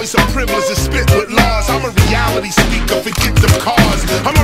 voice of privilege and spit with laws. I'm a reality speaker, forget the cars. I'm